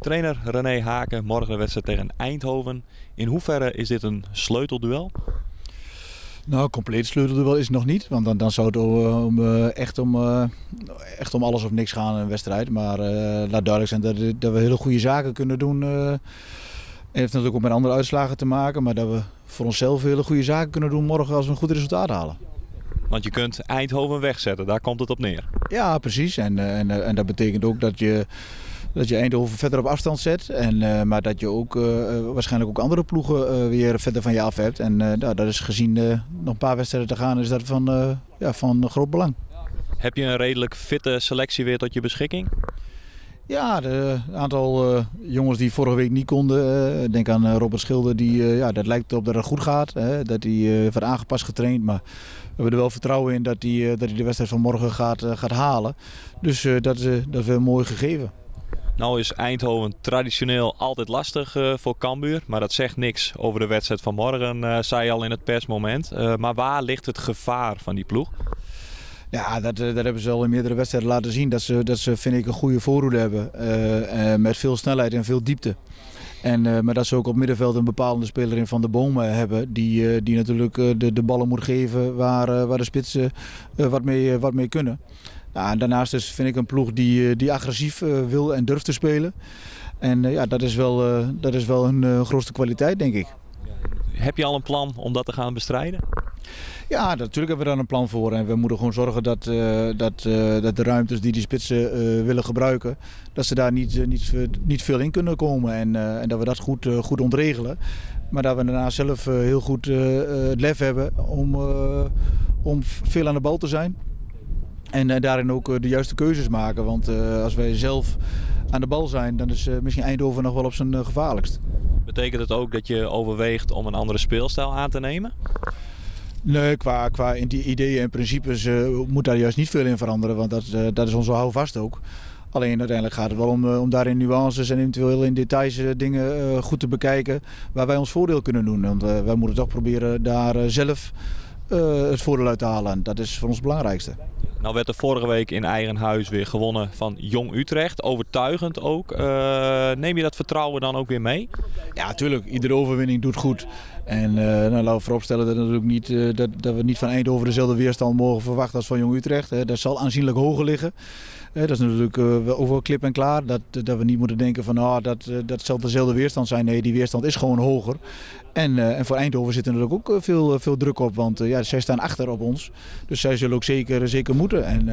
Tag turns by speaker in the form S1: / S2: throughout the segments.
S1: Trainer René Haken, morgen de wedstrijd tegen Eindhoven. In hoeverre is dit een sleutelduel?
S2: Nou, compleet sleutelduel is het nog niet. Want dan, dan zou het om, uh, echt, om, uh, echt om alles of niks gaan in een wedstrijd. Maar laat duidelijk zijn dat, dat, we hele goede zaken kunnen doen. Het heeft natuurlijk ook met andere uitslagen te maken. Maar dat we voor onszelf hele goede zaken kunnen doen morgen als we een goed resultaat halen.
S1: Want je kunt Eindhoven wegzetten, daar komt het op neer.
S2: Ja, precies. En, en, en dat betekent ook dat je dat je Eindhoven verder op afstand zet. En, uh, maar dat je ook uh, waarschijnlijk ook andere ploegen uh, weer verder van je af hebt. En nou, dat is gezien nog een paar wedstrijden te gaan, is dat van, ja, van groot belang.
S1: Heb je een redelijk fitte selectie weer tot je beschikking?
S2: Ja, een aantal uh, jongens die vorige week niet konden. Uh, denk aan uh, Robert Schilder, die, ja, dat lijkt erop dat het goed gaat. dat hij wordt aangepast getraind. Maar we hebben er wel vertrouwen in dat hij, dat hij de wedstrijd van morgen gaat, gaat halen. Dus dat, is, dat is een mooi gegeven.
S1: Nou is Eindhoven traditioneel altijd lastig voor Cambuur. Maar dat zegt niks over de wedstrijd van morgen, uh, zei je al in het persmoment. Maar waar ligt het gevaar van die ploeg?
S2: Ja, dat, dat hebben ze al in meerdere wedstrijden laten zien. Dat ze, dat ze vind ik, een goede voorhoede hebben. met veel snelheid en veel diepte. En, maar dat ze ook op middenveld een bepalende speler in Van de Boom hebben. Die, die natuurlijk de, de ballen moet geven waar, waar de spitsen wat, mee, wat mee kunnen. Nou, daarnaast is, vind ik een ploeg die, die agressief wil en durft te spelen. En ja, dat is wel, dat is wel hun grootste kwaliteit, denk ik.
S1: Heb je al een plan om dat te gaan bestrijden?
S2: Ja, natuurlijk hebben we daar een plan voor. En we moeten gewoon zorgen dat, uh, dat, uh, dat de ruimtes die die spitsen uh, willen gebruiken, dat ze daar niet, niet, niet veel in kunnen komen. En, en dat we dat goed, goed ontregelen. Maar dat we daarna zelf heel goed het lef hebben om, om veel aan de bal te zijn. En daarin ook de juiste keuzes maken. Want als wij zelf aan de bal zijn, dan is misschien Eindhoven nog wel op zijn gevaarlijkst.
S1: Betekent het ook dat je overweegt om een andere speelstijl aan te nemen?
S2: Nee, qua, qua ideeën en principes uh, moet daar juist niet veel in veranderen. Want dat, uh, dat is onze houvast ook. Alleen uiteindelijk gaat het wel om, uh, om daarin nuances en eventueel in details dingen goed te bekijken. Waar wij ons voordeel kunnen doen. Want wij moeten toch proberen daar zelf het voordeel uit te halen. En dat is voor ons het belangrijkste.
S1: Nou werd er vorige week in eigen huis weer gewonnen van Jong Utrecht. Overtuigend ook. neem je dat vertrouwen dan ook weer mee?
S2: Ja, natuurlijk. Iedere overwinning doet goed. En uh, nou, laten we vooropstellen dat, natuurlijk niet, uh, dat, dat, we niet van Eindhoven dezelfde weerstand mogen verwachten als van Jong Utrecht. Hè. Dat zal aanzienlijk hoger liggen. Dat is natuurlijk uh, overal klip en klaar. Dat, dat we niet moeten denken van oh, dat, dat zal dezelfde weerstand zijn. Nee, die weerstand is gewoon hoger. En, en voor Eindhoven zit er natuurlijk ook veel, veel druk op. Want ja, zij staan achter op ons. Dus zij zullen ook zeker, zeker moeten. En,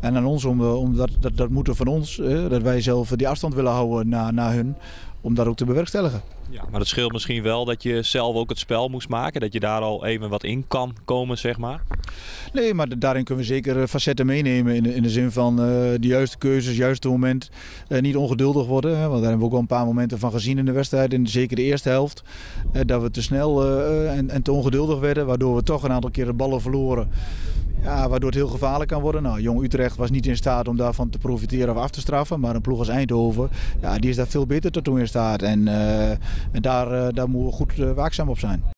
S2: en aan ons om, om dat, dat, dat moeten van ons. dat wij zelf die afstand willen houden naar, naar hun. Om dat ook te bewerkstelligen.
S1: Ja, maar het scheelt misschien wel dat je zelf ook het spel moest maken. Dat je daar al even wat in kan komen, zeg maar.
S2: Nee, maar daarin kunnen we zeker facetten meenemen. In de, in de zin van uh, de juiste keuzes, juiste moment. Uh, niet ongeduldig worden. Hè, want daar hebben we ook al een paar momenten van gezien in de wedstrijd. In zeker de eerste helft. Uh, dat we te snel en, en, te ongeduldig werden. Waardoor we toch een aantal keer de ballen verloren. Ja, waardoor het heel gevaarlijk kan worden. Nou, Jong Utrecht was niet in staat om daarvan te profiteren of af te straffen. Maar een ploeg als Eindhoven, ja, die is daar veel beter toe in staat. En, uh, en daar, uh, daar moeten we goed uh, waakzaam op zijn.